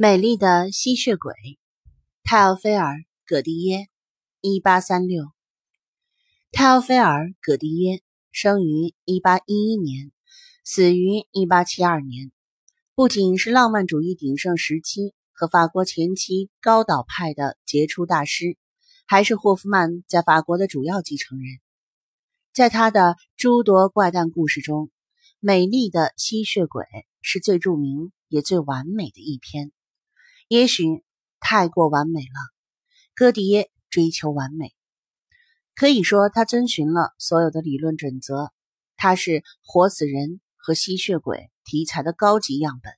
美丽的吸血鬼泰奥菲尔·葛蒂耶，一八三六。泰奥菲尔·葛蒂耶生于一八一一年，死于一八七二年。不仅是浪漫主义鼎盛时期和法国前期高岛派的杰出大师，还是霍夫曼在法国的主要继承人。在他的诸多怪诞故事中，《美丽的吸血鬼》是最著名也最完美的一篇。也许太过完美了。戈迪耶追求完美，可以说他遵循了所有的理论准则。他是活死人和吸血鬼题材的高级样本。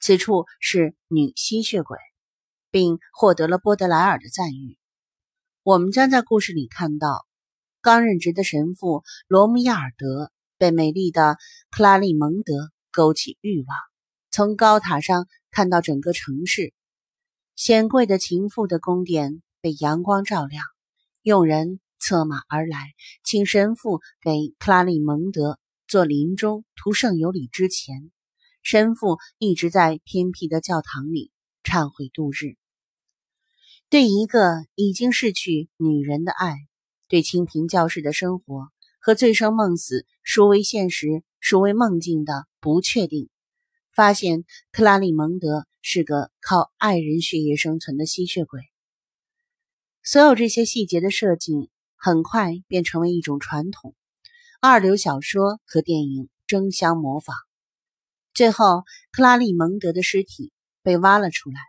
此处是女吸血鬼，并获得了波德莱尔的赞誉。我们将在故事里看到，刚任职的神父罗姆亚尔德被美丽的克拉利蒙德勾起欲望，从高塔上。看到整个城市，显贵的情妇的宫殿被阳光照亮，佣人策马而来，请神父给克拉利蒙德做临终涂圣油礼之前，神父一直在偏僻的教堂里忏悔度日。对一个已经逝去女人的爱，对清贫教士的生活和醉生梦死、孰为现实、孰为梦境的不确定。发现克拉利蒙德是个靠爱人血液生存的吸血鬼。所有这些细节的设计很快便成为一种传统，二流小说和电影争相模仿。最后，克拉利蒙德的尸体被挖了出来，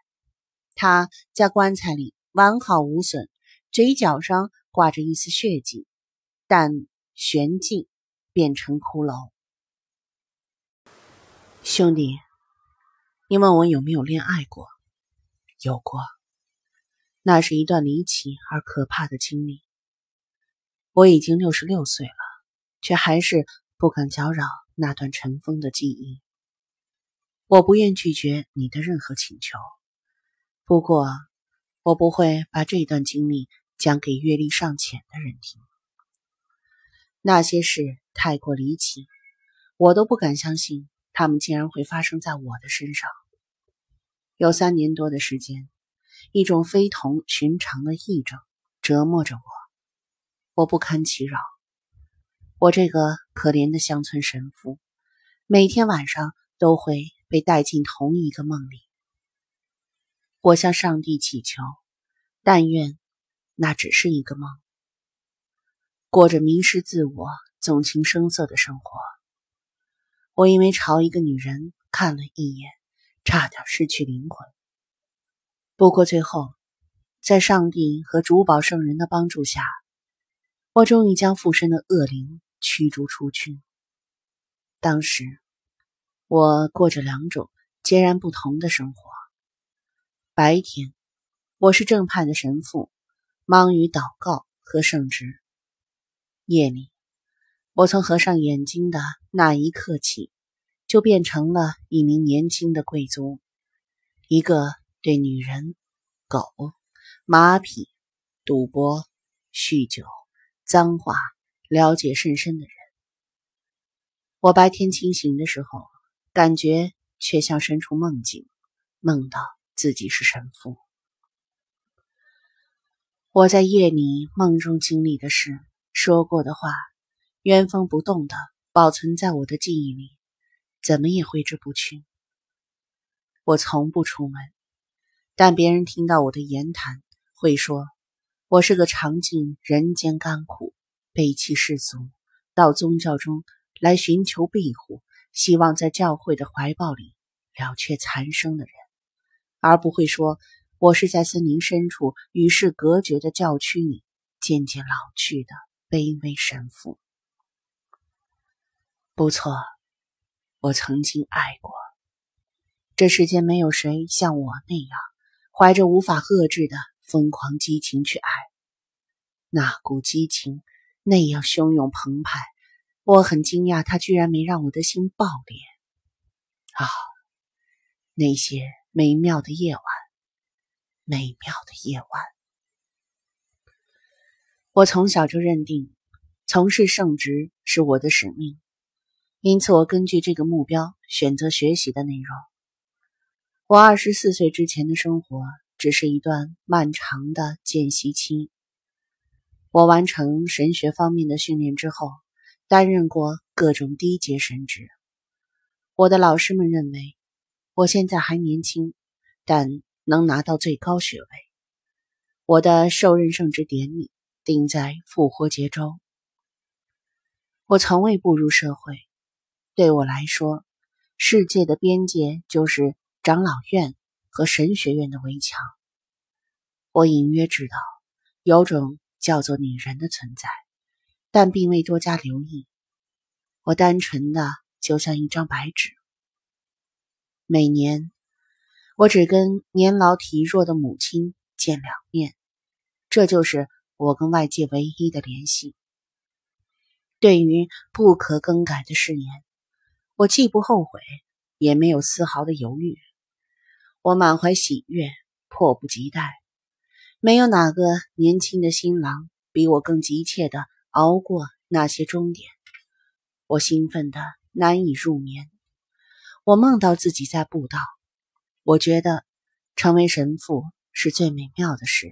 他在棺材里完好无损，嘴角上挂着一丝血迹，但旋即变成骷髅。兄弟，你问我有没有恋爱过？有过，那是一段离奇而可怕的经历。我已经六十六岁了，却还是不敢搅扰那段尘封的记忆。我不愿拒绝你的任何请求，不过我不会把这段经历讲给阅历尚浅的人听。那些事太过离奇，我都不敢相信。他们竟然会发生在我的身上。有三年多的时间，一种非同寻常的癔症折磨着我，我不堪其扰。我这个可怜的乡村神父，每天晚上都会被带进同一个梦里。我向上帝祈求，但愿那只是一个梦，过着迷失自我、纵情声色的生活。我因为朝一个女人看了一眼，差点失去灵魂。不过最后，在上帝和主保圣人的帮助下，我终于将附身的恶灵驱逐出去。当时，我过着两种截然不同的生活：白天，我是正派的神父，忙于祷告和圣职；夜里，我从合上眼睛的那一刻起，就变成了一名年轻的贵族，一个对女人、狗、马匹、赌博、酗酒、脏话了解甚深的人。我白天清醒的时候，感觉却像身处梦境，梦到自己是神父。我在夜里梦中经历的事，说过的话。原封不动的保存在我的记忆里，怎么也挥之不去。我从不出门，但别人听到我的言谈，会说我是个尝尽人间甘苦、背弃世俗，到宗教中来寻求庇护，希望在教会的怀抱里了却残生的人，而不会说我是在森林深处与世隔绝的教区里渐渐老去的卑微神父。不错，我曾经爱过。这世间没有谁像我那样，怀着无法遏制的疯狂激情去爱。那股激情那样汹涌澎湃，我很惊讶，它居然没让我的心爆裂。啊，那些美妙的夜晚，美妙的夜晚！我从小就认定，从事圣职是我的使命。因此，我根据这个目标选择学习的内容。我二十四岁之前的生活只是一段漫长的见习期。我完成神学方面的训练之后，担任过各种低阶神职。我的老师们认为我现在还年轻，但能拿到最高学位。我的受任圣职典礼定在复活节周。我从未步入社会，对我来说，世界的边界就是长老院和神学院的围墙。我隐约知道，有种叫做女人的存在，但并未多加留意。我单纯的就像一张白纸。每年，我只跟年老体弱的母亲见两面，这就是我跟外界唯一的联系。对于不可更改的誓言，我既不后悔，也没有丝毫的犹豫。我满怀喜悦，迫不及待。没有哪个年轻的新郎比我更急切的熬过那些终点。我兴奋的难以入眠。我梦到自己在布道。我觉得成为神父是最美妙的事。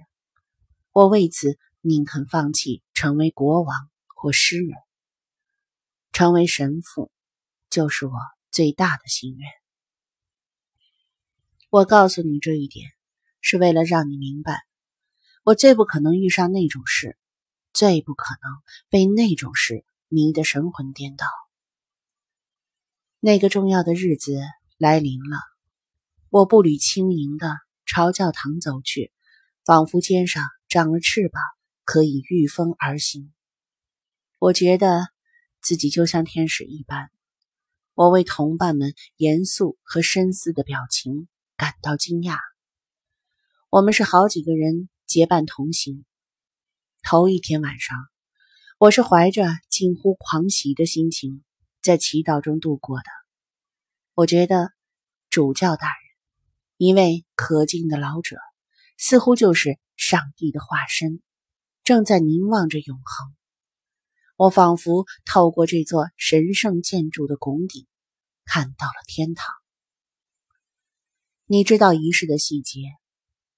我为此宁肯放弃成为国王或诗人。成为神父，就是我最大的心愿。我告诉你这一点，是为了让你明白，我最不可能遇上那种事，最不可能被那种事迷得神魂颠倒。那个重要的日子来临了，我步履轻盈的朝教堂走去，仿佛肩上长了翅膀，可以御风而行。我觉得。自己就像天使一般，我为同伴们严肃和深思的表情感到惊讶。我们是好几个人结伴同行。头一天晚上，我是怀着近乎狂喜的心情在祈祷中度过的。我觉得主教大人，一位可敬的老者，似乎就是上帝的化身，正在凝望着永恒。我仿佛透过这座神圣建筑的拱顶，看到了天堂。你知道仪式的细节，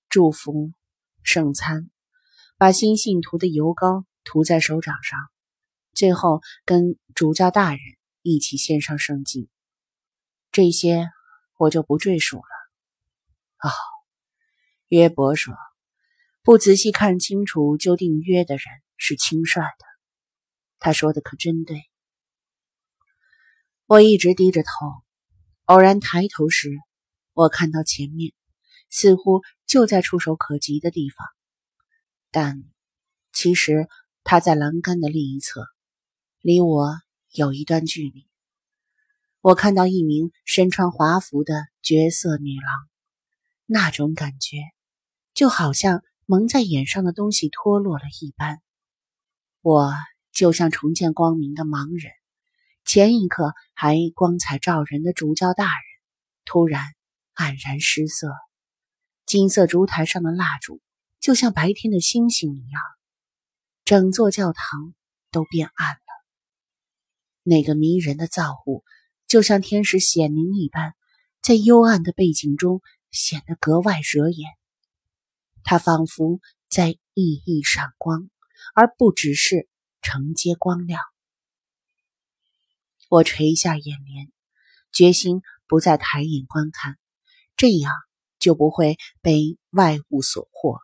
祝福、圣餐，把新信徒的油膏涂在手掌上，最后跟主教大人一起献上圣祭。这些我就不赘述了。哦，约伯说，不仔细看清楚就订约的人是轻率的。他说的可真对。我一直低着头，偶然抬头时，我看到前面似乎就在触手可及的地方，但其实他在栏杆的另一侧，离我有一段距离。我看到一名身穿华服的绝色女郎，那种感觉就好像蒙在眼上的东西脱落了一般。我。就像重见光明的盲人，前一刻还光彩照人的主教大人，突然黯然失色。金色烛台上的蜡烛就像白天的星星一样，整座教堂都变暗了。那个迷人的造物就像天使显灵一般，在幽暗的背景中显得格外惹眼。它仿佛在熠熠闪光，而不只是。承接光亮，我垂下眼帘，决心不再抬眼观看，这样就不会被外物所惑。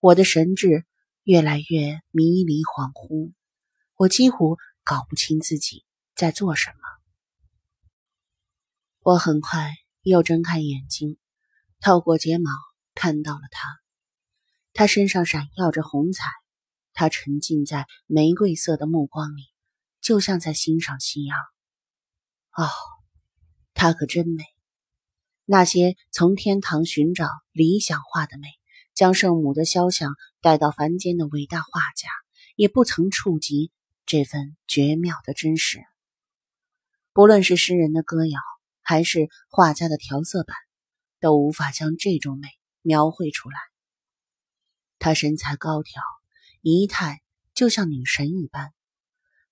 我的神智越来越迷离恍惚，我几乎搞不清自己在做什么。我很快又睁开眼睛，透过睫毛看到了他，他身上闪耀着红彩。他沉浸在玫瑰色的目光里，就像在欣赏夕阳。哦，她可真美！那些从天堂寻找理想化的美，将圣母的肖像带到凡间的伟大画家，也不曾触及这份绝妙的真实。不论是诗人的歌谣，还是画家的调色板，都无法将这种美描绘出来。她身材高挑。仪态就像女神一般，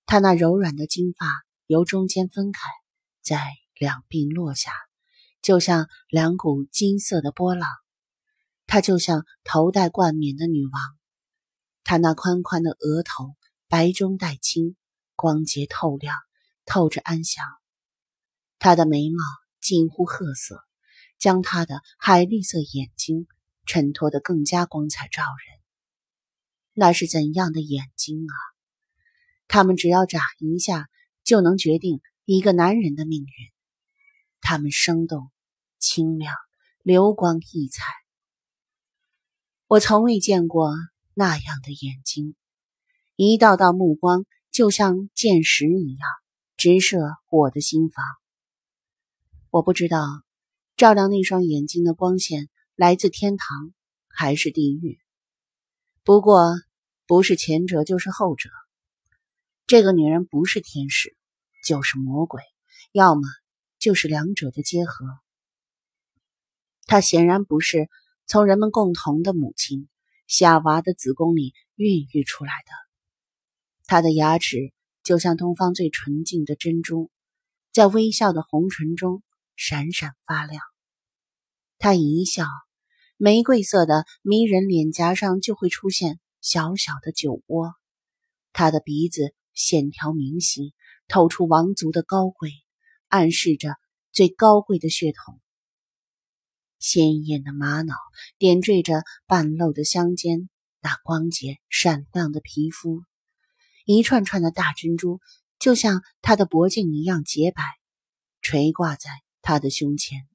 她那柔软的金发由中间分开，在两鬓落下，就像两股金色的波浪。她就像头戴冠冕的女王，她那宽宽的额头白中带青，光洁透亮，透着安详。她的眉毛近乎褐色，将她的海绿色眼睛衬托得更加光彩照人。那是怎样的眼睛啊！他们只要眨一下，就能决定一个男人的命运。他们生动、清亮、流光溢彩。我从未见过那样的眼睛，一道道目光就像箭石一样，直射我的心房。我不知道，照亮那双眼睛的光线来自天堂还是地狱。不过，不是前者就是后者。这个女人不是天使，就是魔鬼，要么就是两者的结合。她显然不是。从人们共同的母亲夏娃的子宫里孕育出来的，她的牙齿就像东方最纯净的珍珠，在微笑的红唇中闪闪发亮。她一笑，玫瑰色的迷人脸颊上就会出现小小的酒窝。他的鼻子线条明晰，透出王族的高贵，暗示着最高贵的血统。鲜艳的玛瑙点缀着半露的香肩，那光洁闪亮的皮肤，一串串的大珍珠就像他的脖颈一样洁白，垂挂在他的胸前。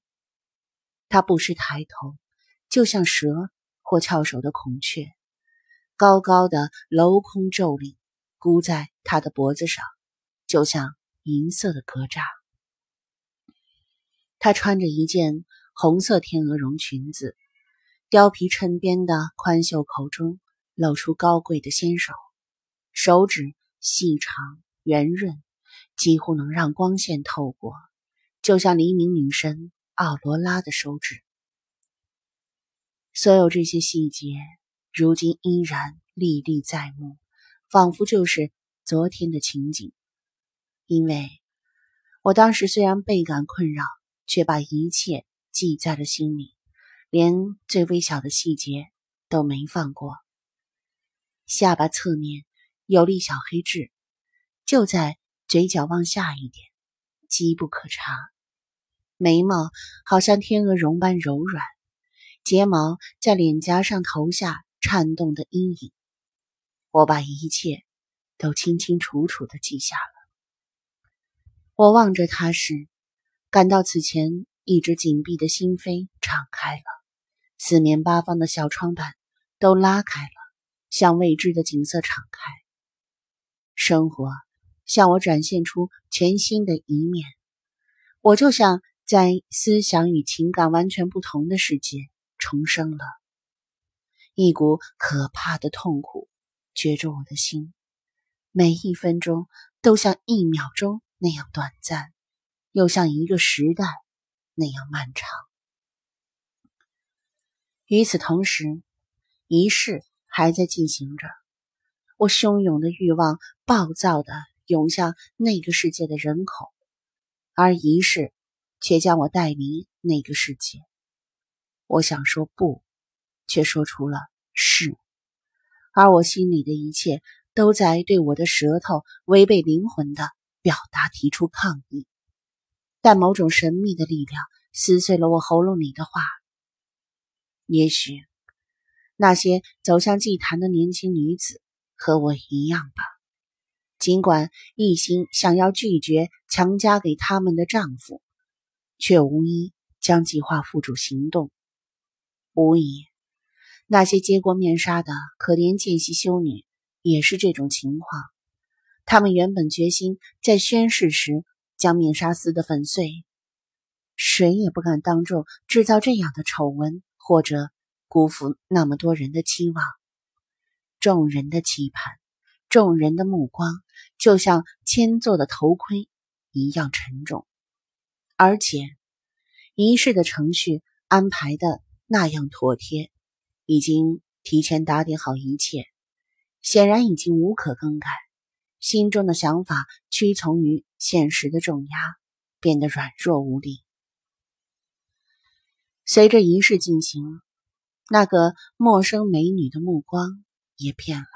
他不时抬头，就像蛇或翘首的孔雀，高高的镂空皱领箍在她的脖子上，就像银色的格栅。她穿着一件。红色天鹅绒裙子，貂皮衬边的宽袖口中露出高贵的纤手，手指细长圆润，几乎能让光线透过，就像黎明女神奥罗拉的手指。所有这些细节，如今依然历历在目，仿佛就是昨天的情景。因为我当时虽然倍感困扰，却把一切。记在了心里，连最微小的细节都没放过。下巴侧面有粒小黑痣，就在嘴角往下一点，机不可察。眉毛好像天鹅绒般柔软，睫毛在脸颊上投下颤动的阴影。我把一切都清清楚楚的记下了。我望着他时，感到此前。一直紧闭的心扉敞开了，四面八方的小窗板都拉开了，向未知的景色敞开。生活向我展现出全新的一面，我就像在思想与情感完全不同的世界重生了。一股可怕的痛苦攫着我的心，每一分钟都像一秒钟那样短暂，又像一个时代。那样漫长。与此同时，仪式还在进行着。我汹涌的欲望暴躁的涌向那个世界的人口，而仪式却将我带离那个世界。我想说不，却说出了是，而我心里的一切都在对我的舌头违背灵魂的表达提出抗议。但某种神秘的力量撕碎了我喉咙里的话。也许那些走向祭坛的年轻女子和我一样吧，尽管一心想要拒绝强加给他们的丈夫，却无一将计划付诸行动。无疑，那些接过面纱的可怜见习修女也是这种情况。她们原本决心在宣誓时。将面纱撕得粉碎，谁也不敢当众制造这样的丑闻，或者辜负那么多人的期望。众人的期盼，众人的目光，就像千座的头盔一样沉重。而且，仪式的程序安排的那样妥帖，已经提前打点好一切，显然已经无可更改。心中的想法屈从于。现实的重压变得软弱无力。随着仪式进行，那个陌生美女的目光也变了。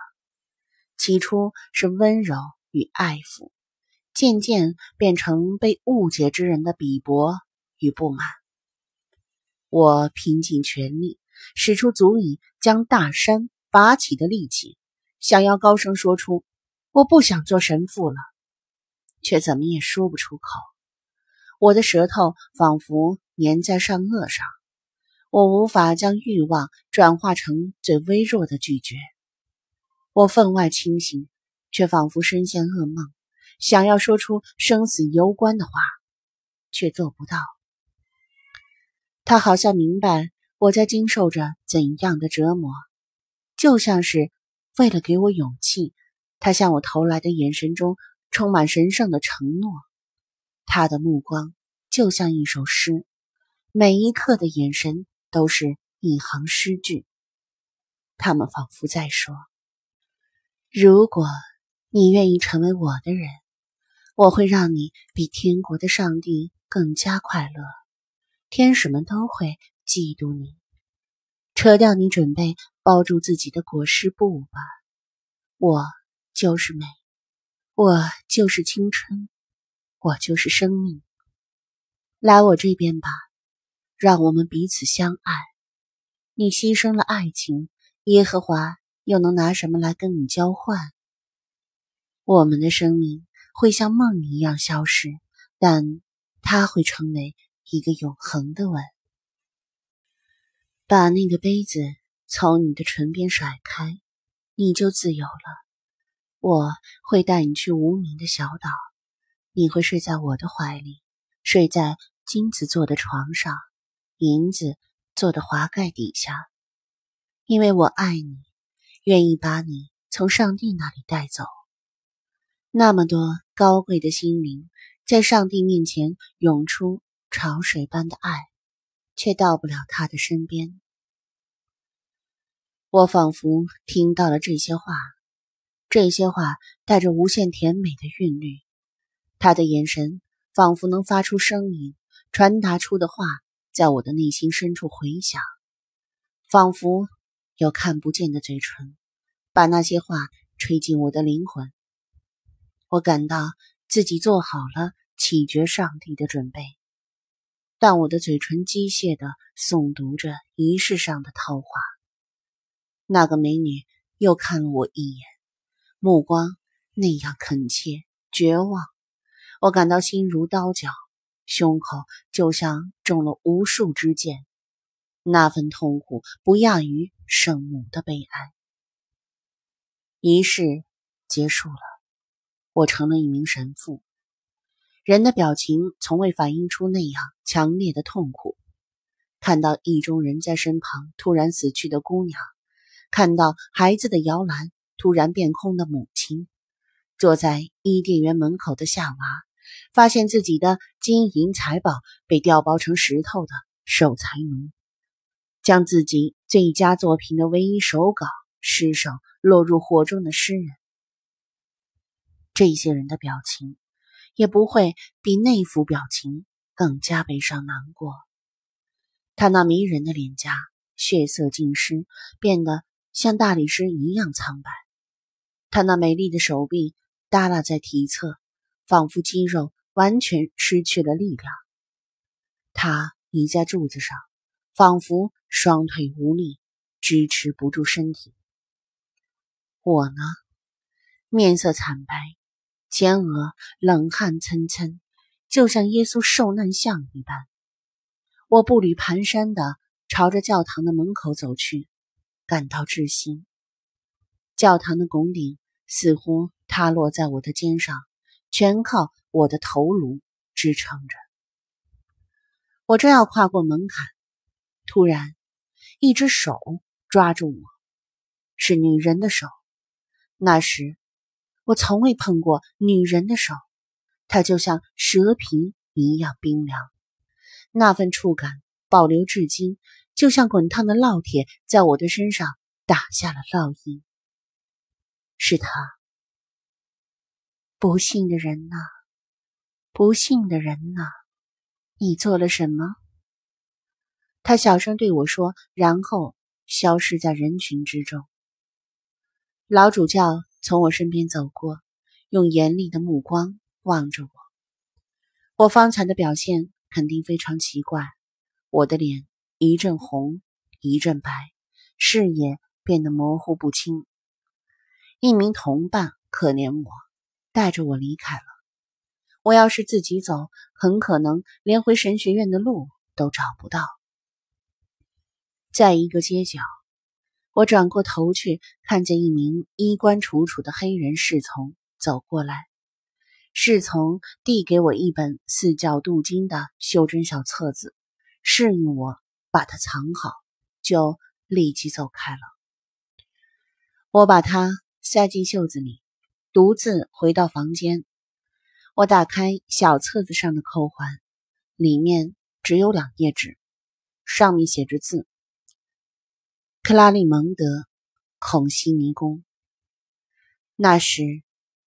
起初是温柔与爱抚，渐渐变成被误解之人的鄙薄与不满。我拼尽全力，使出足以将大山拔起的力气，想要高声说出“我不想做神父了”，却怎么也说不出口。我的舌头仿佛粘在上颚上，我无法将欲望转化成最微弱的拒绝。我分外清醒，却仿佛深陷噩梦，想要说出生死攸关的话，却做不到。他好像明白我在经受着怎样的折磨，就像是为了给我勇气，他向我投来的眼神中充满神圣的承诺。他的目光就像一首诗，每一刻的眼神都是一行诗句。他们仿佛在说：“如果你愿意成为我的人，我会让你比天国的上帝更加快乐。天使们都会嫉妒你。扯掉你准备包住自己的裹尸布吧。我就是美，我就是青春。”我就是生命，来我这边吧，让我们彼此相爱。你牺牲了爱情，耶和华又能拿什么来跟你交换？我们的生命会像梦一样消失，但它会成为一个永恒的吻。把那个杯子从你的唇边甩开，你就自由了。我会带你去无名的小岛。你会睡在我的怀里，睡在金子做的床上，银子做的华盖底下，因为我爱你，愿意把你从上帝那里带走。那么多高贵的心灵在上帝面前涌出潮水般的爱，却到不了他的身边。我仿佛听到了这些话，这些话带着无限甜美的韵律。他的眼神仿佛能发出声音，传达出的话在我的内心深处回响，仿佛有看不见的嘴唇把那些话吹进我的灵魂。我感到自己做好了启绝上帝的准备，但我的嘴唇机械地诵读着仪式上的套话。那个美女又看了我一眼，目光那样恳切、绝望。我感到心如刀绞，胸口就像中了无数支箭，那份痛苦不亚于圣母的悲哀。仪式结束了，我成了一名神父。人的表情从未反映出那样强烈的痛苦。看到意中人在身旁突然死去的姑娘，看到孩子的摇篮突然变空的母亲，坐在伊甸园门口的夏娃。发现自己的金银财宝被调包成石头的守财奴，将自己最佳作品的唯一手稿失手落入火中的诗人，这些人的表情也不会比那副表情更加悲伤难过。他那迷人的脸颊血色尽失，变得像大理石一样苍白。他那美丽的手臂耷拉在体侧，仿佛肌肉。完全失去了力量，他倚在柱子上，仿佛双腿无力，支持不住身体。我呢，面色惨白，前额冷汗涔涔，就像耶稣受难像一般。我步履蹒跚地朝着教堂的门口走去，感到窒息。教堂的拱顶似乎塌落在我的肩上，全靠。我的头颅支撑着，我正要跨过门槛，突然，一只手抓住我，是女人的手。那时，我从未碰过女人的手，它就像蛇皮一样冰凉，那份触感保留至今，就像滚烫的烙铁在我的身上打下了烙印。是他，不幸的人呐！不幸的人呐，你做了什么？他小声对我说，然后消失在人群之中。老主教从我身边走过，用严厉的目光望着我。我方才的表现肯定非常奇怪，我的脸一阵红一阵白，视野变得模糊不清。一名同伴可怜我，带着我离开了。我要是自己走，很可能连回神学院的路都找不到。在一个街角，我转过头去，看见一名衣冠楚楚的黑人侍从走过来。侍从递给我一本四角镀金的袖珍小册子，示意我把它藏好，就立即走开了。我把它。塞进袖子里，独自回到房间。我打开小册子上的扣环，里面只有两页纸，上面写着字：“克拉利蒙德，孔西尼宫。”那时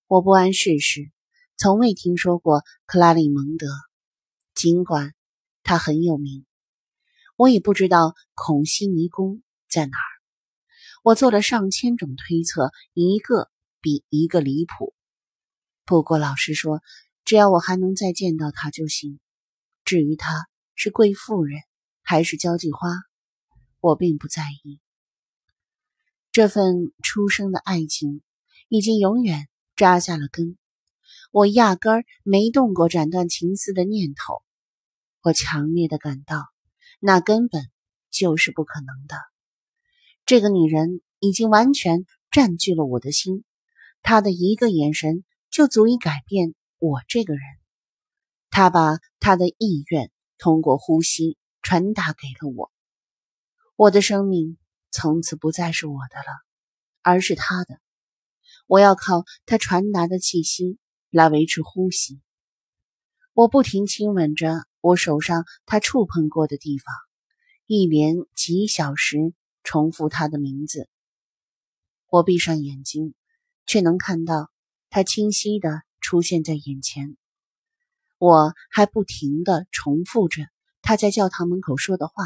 我不谙世事，从未听说过克拉利蒙德，尽管他很有名，我也不知道孔西尼宫在哪儿。我做了上千种推测，一个比一个离谱。不过老实说，只要我还能再见到他就行。至于她是贵妇人还是交际花，我并不在意。这份初生的爱情已经永远扎下了根，我压根儿没动过斩断情丝的念头。我强烈的感到，那根本就是不可能的。这个女人已经完全占据了我的心，她的一个眼神就足以改变我这个人。她把她的意愿通过呼吸传达给了我，我的生命从此不再是我的了，而是他的。我要靠他传达的气息来维持呼吸。我不停亲吻着我手上他触碰过的地方，一连几小时。重复他的名字，我闭上眼睛，却能看到他清晰的出现在眼前。我还不停的重复着他在教堂门口说的话：“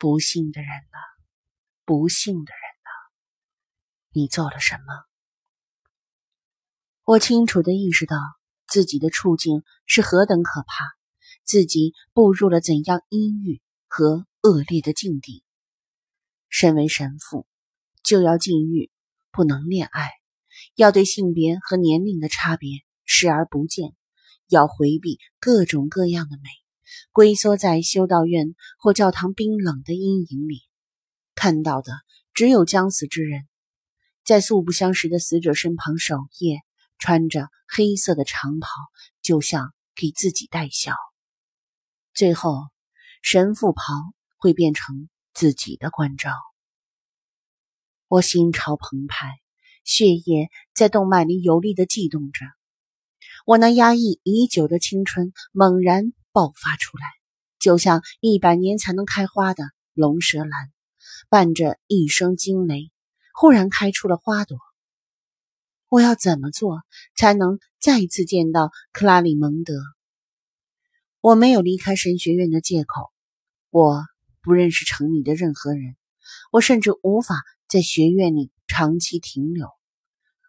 不幸的人呐，不幸的人呐，你做了什么？”我清楚的意识到自己的处境是何等可怕，自己步入了怎样阴郁和恶劣的境地。身为神父，就要禁欲，不能恋爱，要对性别和年龄的差别视而不见，要回避各种各样的美，龟缩在修道院或教堂冰冷的阴影里，看到的只有将死之人，在素不相识的死者身旁守夜，穿着黑色的长袍，就像给自己戴孝。最后，神父袍会变成。自己的关照，我心潮澎湃，血液在动脉里有力的悸动着。我那压抑已久的青春猛然爆发出来，就像一百年才能开花的龙舌兰，伴着一声惊雷，忽然开出了花朵。我要怎么做才能再一次见到克拉里蒙德？我没有离开神学院的借口，我。不认识城里的任何人，我甚至无法在学院里长期停留。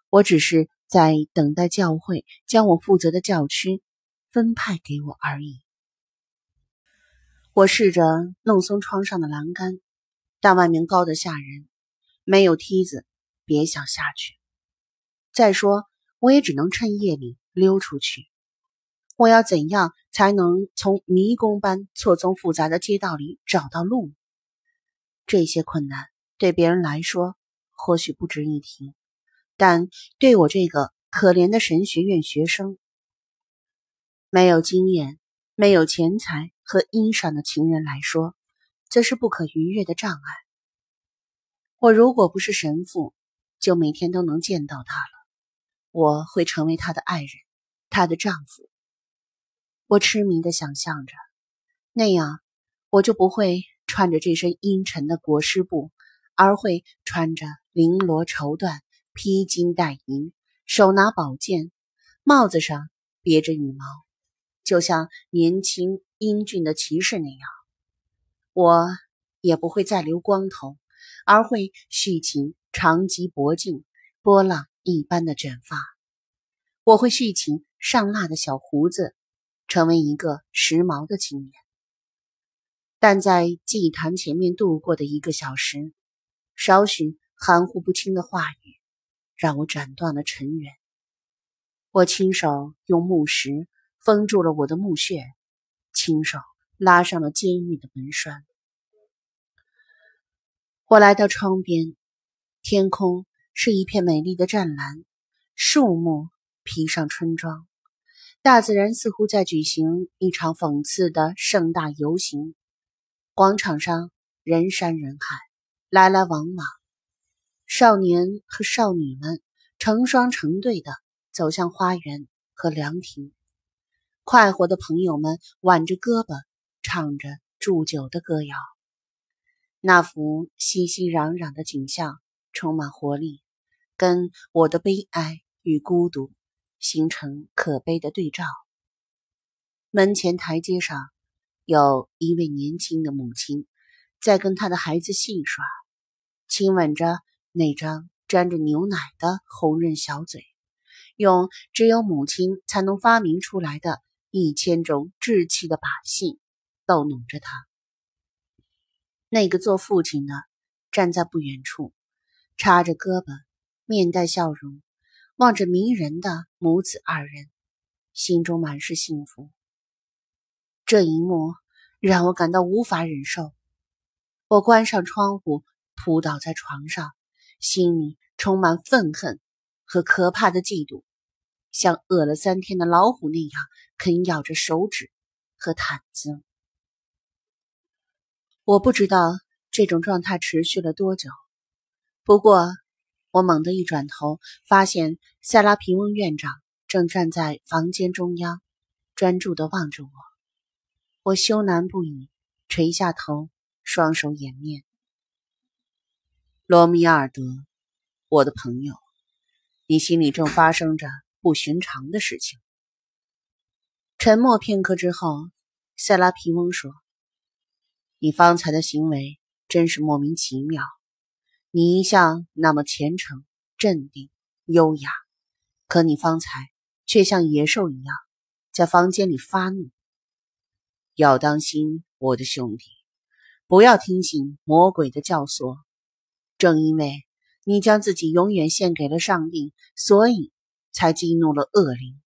我只是在等待教会将我负责的教区分派给我而已。我试着弄松窗上的栏杆，但外面高的吓人，没有梯子，别想下去。再说，我也只能趁夜里溜出去。我要怎样才能从迷宫般错综复杂的街道里找到路？这些困难对别人来说或许不值一提，但对我这个可怜的神学院学生，没有经验、没有钱财和衣裳的情人来说，则是不可逾越的障碍。我如果不是神父，就每天都能见到他了。我会成为他的爱人，他的丈夫。我痴迷的想象着，那样我就不会穿着这身阴沉的裹尸布，而会穿着绫罗绸缎、披金戴银，手拿宝剑，帽子上别着羽毛，就像年轻英俊的骑士那样。我也不会再留光头，而会蓄起长及脖颈、波浪一般的卷发。我会蓄起上蜡的小胡子，成为一个时髦的青年。但在祭坛前面度过的一个小时，少许含糊不清的话语，让我斩断了尘缘。我亲手用木石封住了我的墓穴，亲手拉上了监狱的门栓。我来到窗边，天空是一片美丽的湛蓝，树木披上春装，大自然似乎在举行一场讽刺的盛大游行。广场上人山人海，来来往往，少年和少女们成双成对的。走向花园和凉亭，快活的朋友们挽着胳膊，唱着祝酒的歌谣。那幅熙熙攘攘的景象充满活力，跟我的悲哀与孤独形成可悲的对照。门前台阶上，有一位年轻的母亲在跟她的孩子戏耍，亲吻着那张沾着牛奶的红润小嘴。用只有母亲才能发明出来的一千种稚气的把戏逗弄着他。那个做父亲的站在不远处，叉着胳膊，面带笑容，望着迷人的母子二人，心中满是幸福。这一幕让我感到无法忍受。我关上窗户，扑倒在床上，心里充满愤恨和可怕的嫉妒。像饿了三天的老虎那样啃咬着手指和毯子。我不知道这种状态持续了多久，不过我猛地一转头，发现塞拉皮翁院长正站在房间中央，专注地望着我。我羞难不已，垂下头，双手掩面。罗米尔德，我的朋友，你心里正发生着。不寻常的事情。沉默片刻之后，塞拉皮翁说：“你方才的行为真是莫名其妙。你一向那么虔诚、镇定、优雅，可你方才却像野兽一样在房间里发怒。要当心，我的兄弟，不要听信魔鬼的教唆。正因为你将自己永远献给了上帝，所以。”才激怒了恶灵，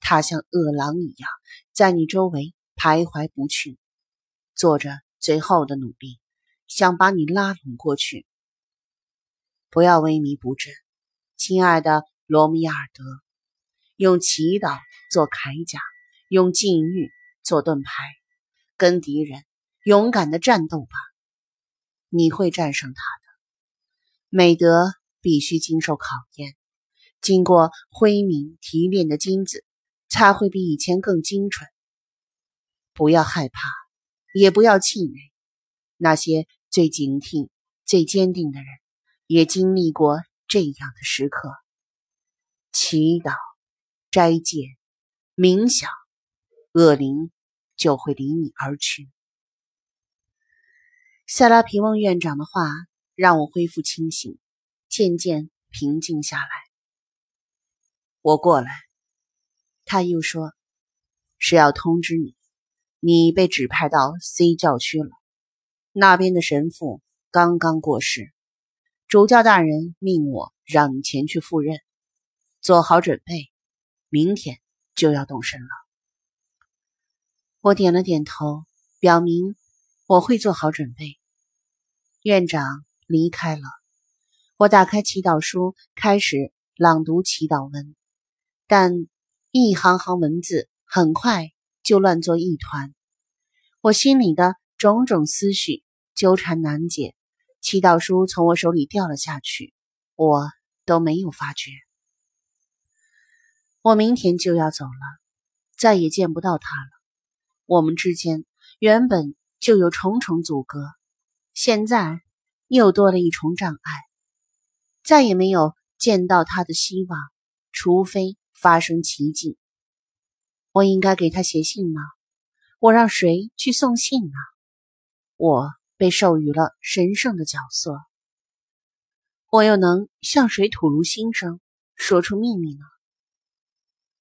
他像饿狼一样在你周围徘徊不去，做着最后的努力，想把你拉拢过去。不要萎靡不振，亲爱的罗米尔德，用祈祷做铠甲，用禁欲做盾牌，跟敌人勇敢的战斗吧，你会战胜他的。美德必须经受考验。经过辉明提炼的金子，才会比以前更精纯。不要害怕，也不要气馁。那些最警惕、最坚定的人，也经历过这样的时刻。祈祷、斋戒、冥想，恶灵就会离你而去。塞拉皮翁院长的话让我恢复清醒，渐渐平静下来。我过来，他又说：“是要通知你，你被指派到 C 教区了。那边的神父刚刚过世，主教大人命我让你前去赴任，做好准备，明天就要动身了。”我点了点头，表明我会做好准备。院长离开了，我打开祈祷书，开始朗读祈祷文。但一行行文字很快就乱作一团，我心里的种种思绪纠缠难解，祈祷书从我手里掉了下去，我都没有发觉。我明天就要走了，再也见不到他了。我们之间原本就有重重阻隔，现在又多了一重障碍，再也没有见到他的希望，除非。发生奇迹，我应该给他写信吗？我让谁去送信呢？我被授予了神圣的角色，我又能向谁吐露心声，说出秘密呢？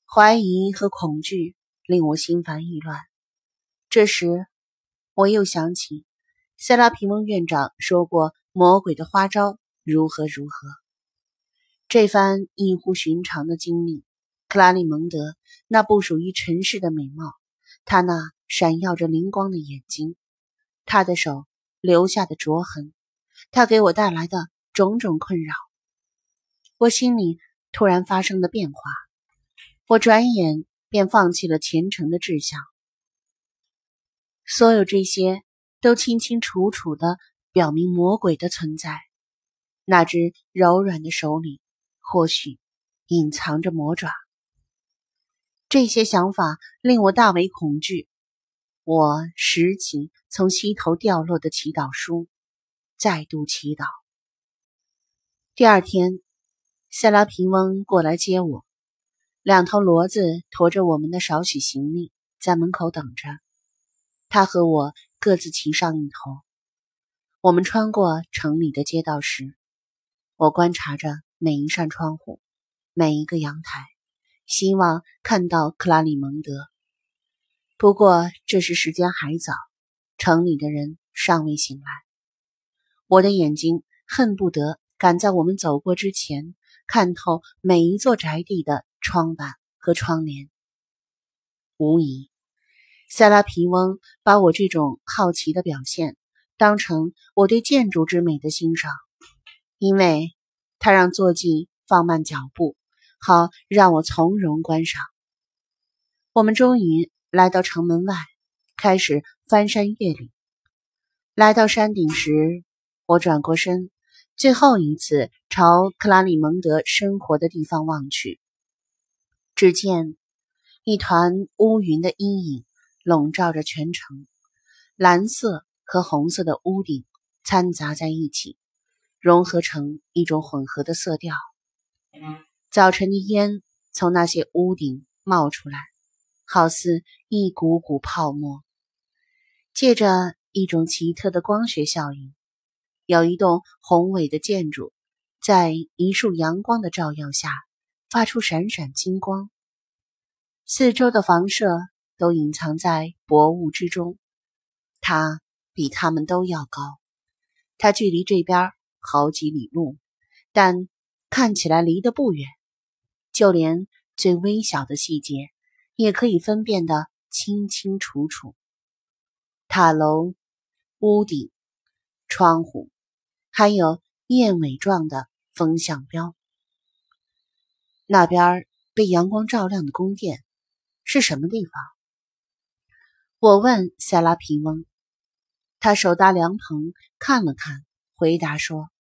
怀疑和恐惧令我心烦意乱。这时，我又想起塞拉皮翁院长说过魔鬼的花招如何如何。这番异乎寻常的经历，克拉里蒙德那不属于尘世的美貌，他那闪耀着灵光的眼睛。他的手留下的灼痕，他给我带来的种种困扰，我心里突然发生了变化。我转眼便放弃了虔诚的志向。所有这些都清清楚楚的表明魔鬼的存在。那只柔软的手里，或许隐藏着魔爪。这些想法令我大为恐惧。我拾起从膝头掉落的祈祷书，再度祈祷。第二天，塞拉平翁过来接我，两头骡子驮着我们的少许行李在门口等着。他和我各自骑上一头。我们穿过城里的街道时，我观察着每一扇窗户，每一个阳台，希望看到克拉里蒙德。不过这时时间还早，城里的人尚未醒来。我的眼睛恨不得赶在我们走过之前，看透每一座宅地的窗板和窗帘。无疑，塞拉皮翁把我这种好奇的表现当成我对建筑之美的欣赏，因为他让坐骑放慢脚步，好让我从容观赏。我们终于。来到城门外，开始翻山越岭。来到山顶时，我转过身，最后一次朝克拉里蒙德生活的地方望去。只见一团乌云的阴影笼罩着全城，蓝色和红色的屋顶掺杂在一起，融合成一种混合的色调。早晨的烟从那些屋顶冒出来。好似一股股泡沫，借着一种奇特的光学效应，有一栋宏伟的建筑，在一束阳光的照耀下发出闪闪金光。四周的房舍都隐藏在薄雾之中，它比他们都要高。它距离这边好几里路，但看起来离得不远，就连最微小的细节。也可以分辨得清清楚楚。塔楼、屋顶、窗户，还有燕尾状的风向标。那边被阳光照亮的宫殿是什么地方？我问塞拉皮翁。他手搭凉棚看了看，回答说：“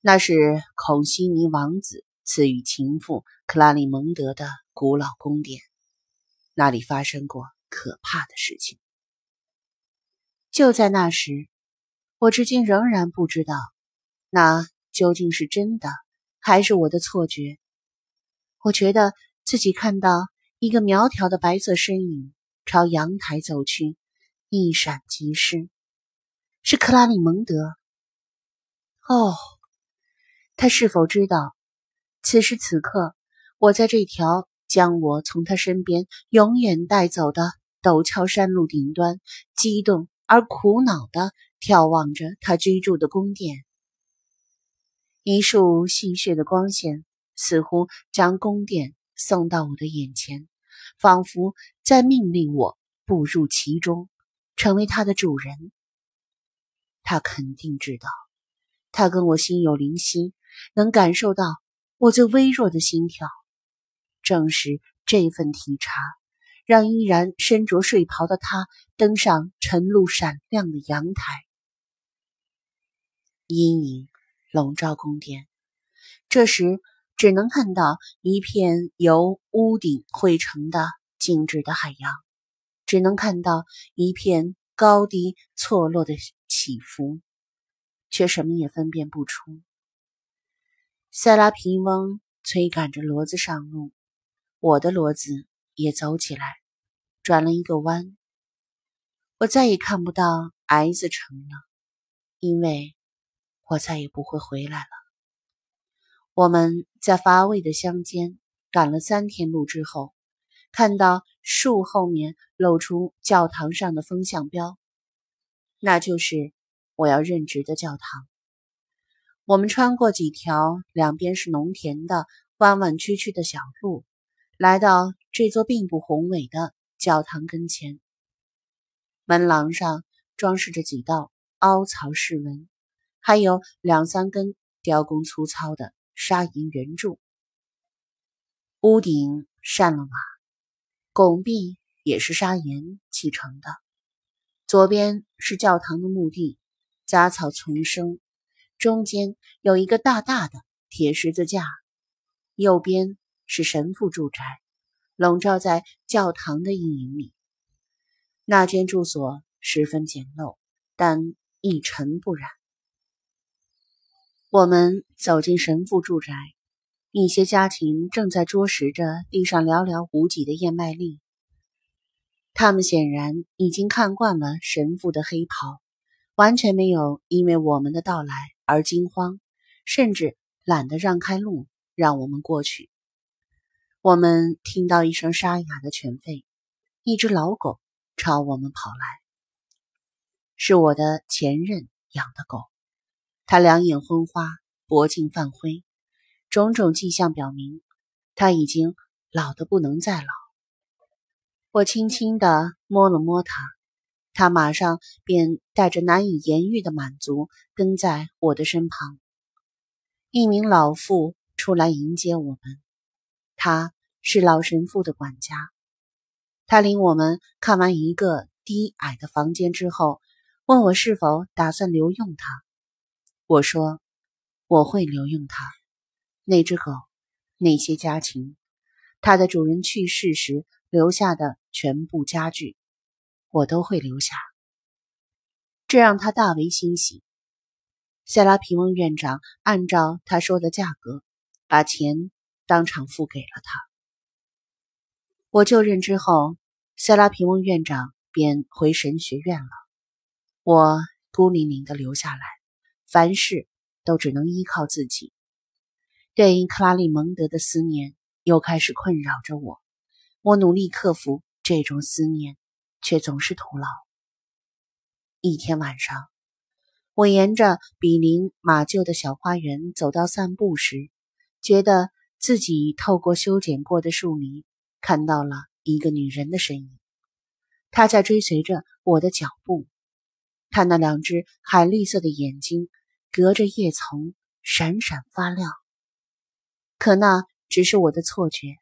那是孔西尼王子赐予情妇克拉里蒙德的。”古老宫殿，那里发生过可怕的事情。就在那时，我至今仍然不知道那究竟是真的还是我的错觉。我觉得自己看到一个苗条的白色身影朝阳台走去，一闪即逝。是克拉里蒙德。哦，他是否知道此时此刻我在这条？将我从他身边永远带走的陡峭山路顶端，激动而苦恼地眺望着他居住的宫殿。一束细血的光线似乎将宫殿送到我的眼前，仿佛在命令我步入其中，成为他的主人。他肯定知道，他跟我心有灵犀，能感受到我最微弱的心跳。正是这份体察，让依然身着睡袍的他登上晨露闪亮的阳台。阴影笼罩宫殿，这时只能看到一片由屋顶汇成的静止的海洋，只能看到一片高低错落的起伏，却什么也分辨不出。塞拉皮翁催赶着骡子上路。我的骡子也走起来，转了一个弯。我再也看不到，S 城了，因为我再也不会回来了。我们在乏味的乡间赶了三天路之后，看到树后面露出教堂上的风向标，那就是我要任职的教堂。我们穿过几条两边是农田的弯弯曲曲的小路，来到这座并不宏伟的教堂跟前。门廊上装饰着几道凹槽饰纹，还有两三根雕工粗糙的砂银圆柱。屋顶扇了瓦，拱壁也是砂岩砌成的。左边是教堂的墓地，杂草丛生。中间有一个大大的铁十字架，右边是神父住宅，笼罩在教堂的阴影里。那间住所十分简陋，但一尘不染。我们走进神父住宅，一些家庭正在啄食着地上寥寥无几的燕麦粒。他们显然已经看惯了神父的黑袍，完全没有因为我们的到来。而惊慌，甚至懒得让开路，让我们过去。我们听到一声沙哑的犬吠，一只老狗朝我们跑来。是我的前任养的狗，它两眼昏花，脖颈泛灰，种种迹象表明，它已经老得不能再老。我轻轻地摸了摸它。他马上便带着难以言喻的满足跟在我的身旁。一名老妇出来迎接我们，他是老神父的管家。他领我们看完一个低矮的房间之后，问我是否打算留用他。我说我会留用他。那只狗，那些家禽，它的主人去世时留下的全部家具。我都会留下，这让他大为欣喜。塞拉皮翁院长按照他说的价格，把钱当场付给了他。我就任之后，塞拉皮翁院长便回神学院了，我孤零零的留下来，凡事都只能依靠自己。对于克拉利蒙德的思念又开始困扰着我，我努力克服这种思念。却总是徒劳。一天晚上，我沿着比邻马厩的小花园走到散步时，觉得自己透过修剪过的树篱看到了一个女人的身影。她在追随着我的脚步，她那两只海绿色的眼睛隔着叶丛闪闪发亮。可那只是我的错觉，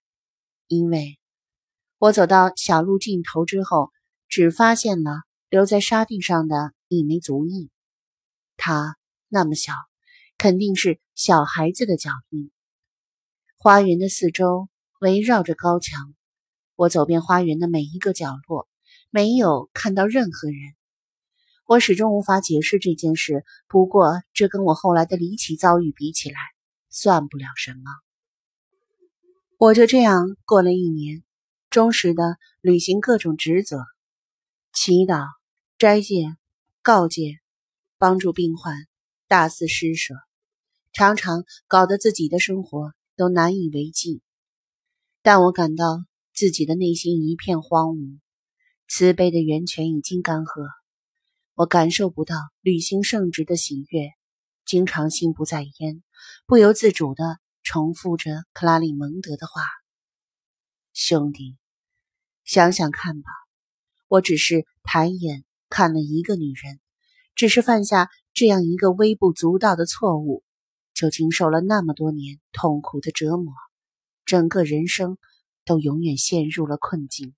因为我走到小路尽头之后。只发现了留在沙地上的一枚足印，它那么小，肯定是小孩子的脚印。花园的四周围绕着高墙，我走遍花园的每一个角落，没有看到任何人。我始终无法解释这件事，不过这跟我后来的离奇遭遇比起来，算不了什么。我就这样过了一年，忠实的履行各种职责。祈祷、斋戒、告诫、帮助病患、大肆施舍，常常搞得自己的生活都难以为继。但我感到自己的内心一片荒芜，慈悲的源泉已经干涸，我感受不到履行圣职的喜悦，经常心不在焉，不由自主地重复着克拉里蒙德的话：“兄弟，想想看吧。”我只是抬眼看了一个女人，只是犯下这样一个微不足道的错误，就经受了那么多年痛苦的折磨，整个人生都永远陷入了困境。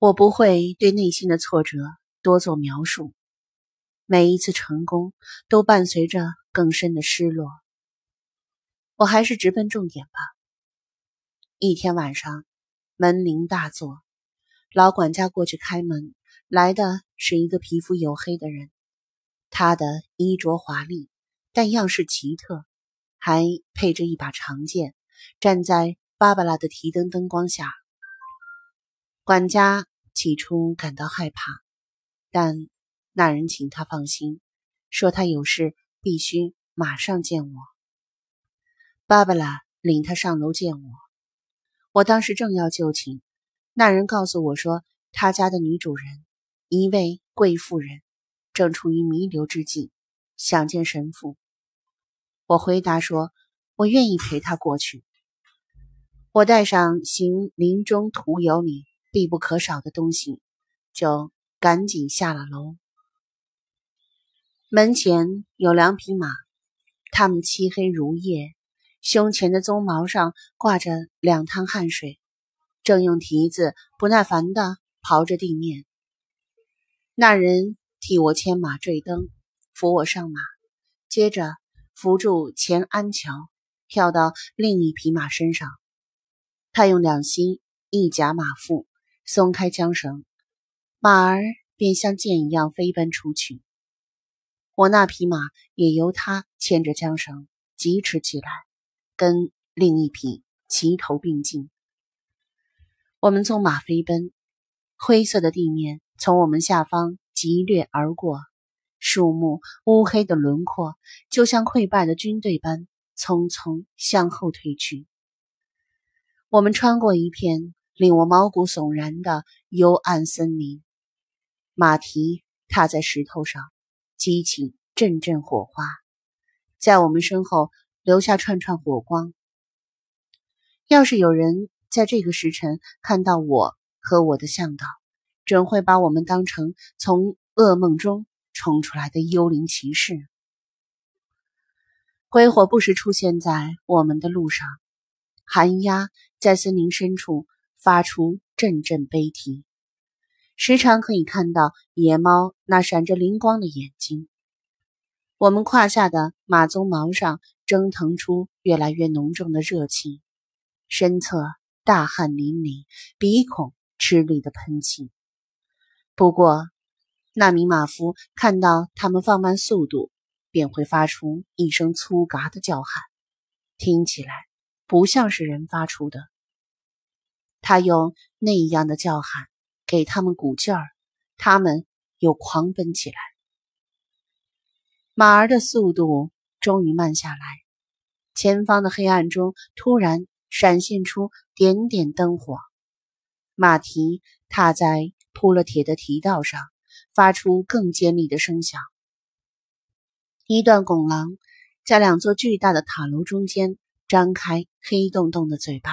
我不会对内心的挫折多做描述，每一次成功都伴随着更深的失落。我还是直奔重点吧。一天晚上，门铃大作。老管家过去开门，来的是一个皮肤黝黑的人，他的衣着华丽，但样式奇特，还配着一把长剑，站在芭芭拉的提灯灯光下。管家起初感到害怕，但那人请他放心，说他有事必须马上见我。芭芭拉领他上楼见我，我当时正要就寝，那人告诉我说，他家的女主人，一位贵妇人，正处于弥留之际，想见神父。我回答说，我愿意陪他过去。我带上行临终途游里必不可少的东西，就赶紧下了楼。门前有两匹马，它们漆黑如夜，胸前的鬃毛上挂着两滩汗水，正用蹄子不耐烦地刨着地面。那人替我牵马坠蹬，扶我上马，接着扶住前鞍桥，跳到另一匹马身上。他用两膝一夹马腹，松开缰绳，马儿便像箭一样飞奔出去。我那匹马也由他牵着缰绳疾驰起来，跟另一匹齐头并进。我们纵马飞奔，灰色的地面从我们下方急掠而过，树木乌黑的轮廓就像溃败的军队般匆匆向后退去。我们穿过一片令我毛骨悚然的幽暗森林，马蹄踏在石头上，激起阵阵火花，在我们身后留下串串火光。要是有人在这个时辰看到我和我的向导，准会把我们当成从噩梦中冲出来的幽灵骑士。鬼火不时出现在我们的路上。寒鸦在森林深处发出阵阵悲啼，时常可以看到野猫那闪着灵光的眼睛。我们胯下的马鬃毛上蒸腾出越来越浓重的热气，身侧大汗淋漓，鼻孔吃力的喷气。不过，那名马夫看到他们放慢速度，便会发出一声粗嘎的叫喊，听起来。不像是人发出的，他用那样的叫喊给他们鼓劲儿，他们又狂奔起来。马儿的速度终于慢下来，前方的黑暗中突然闪现出点点灯火，马蹄踏在铺了铁的蹄道上，发出更尖利的声响。一段拱廊在两座巨大的塔楼中间。张开黑洞洞的嘴巴，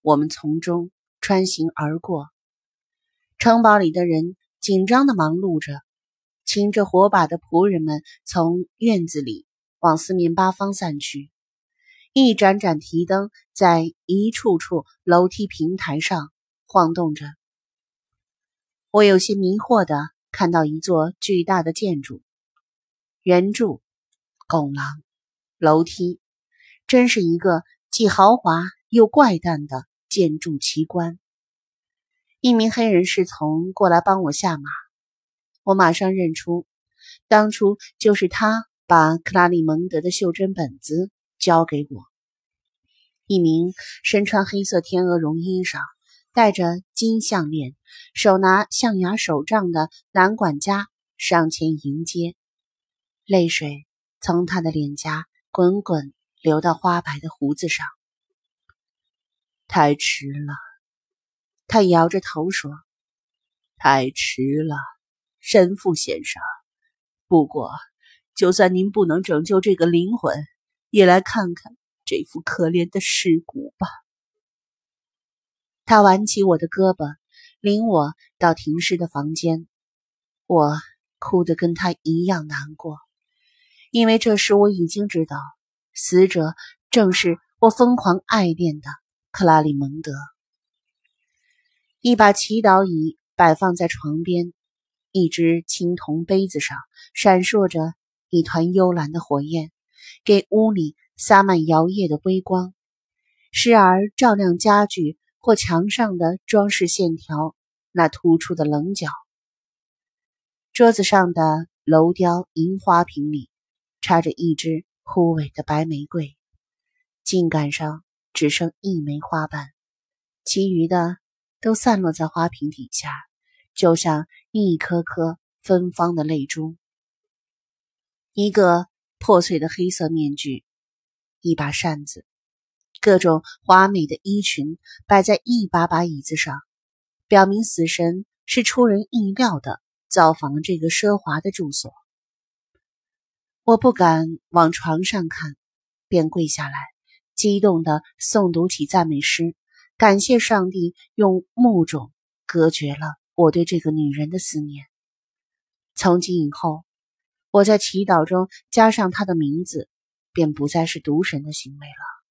我们从中穿行而过。城堡里的人紧张的忙碌着，擎着火把的仆人们从院子里往四面八方散去。一盏盏提灯在一处处楼梯平台上晃动着。我有些迷惑的看到一座巨大的建筑，圆柱、拱廊、楼梯。真是一个既豪华又怪诞的建筑奇观。一名黑人侍从过来帮我下马，我马上认出，当初就是他把克拉里蒙德的袖珍本子交给我。一名身穿黑色天鹅绒衣裳、戴着金项链、手拿象牙手杖的男管家上前迎接，泪水从他的脸颊滚滚。流到花白的胡子上，太迟了。他摇着头说：“太迟了，神父先生。不过，就算您不能拯救这个灵魂，也来看看这副可怜的尸骨吧。”他挽起我的胳膊，领我到停尸的房间。我哭得跟他一样难过，因为这时我已经知道。死者正是我疯狂爱恋的克拉里蒙德。一把祈祷椅摆放在床边，一只青铜杯子上闪烁着一团幽蓝的火焰，给屋里洒满摇曳的微光，时而照亮家具或墙上的装饰线条那突出的棱角。桌子上的镂雕银花瓶里插着一只。枯萎的白玫瑰，茎杆上只剩一枚花瓣，其余的都散落在花瓶底下，就像一颗颗芬芳的泪珠。一个破碎的黑色面具，一把扇子，各种华美的衣裙摆在一把把椅子上，表明死神是出人意料的造访了这个奢华的住所。我不敢往床上看，便跪下来，激动地诵读起赞美诗，感谢上帝用木种隔绝了我对这个女人的思念。从今以后，我在祈祷中加上他的名字，便不再是毒神的行为了。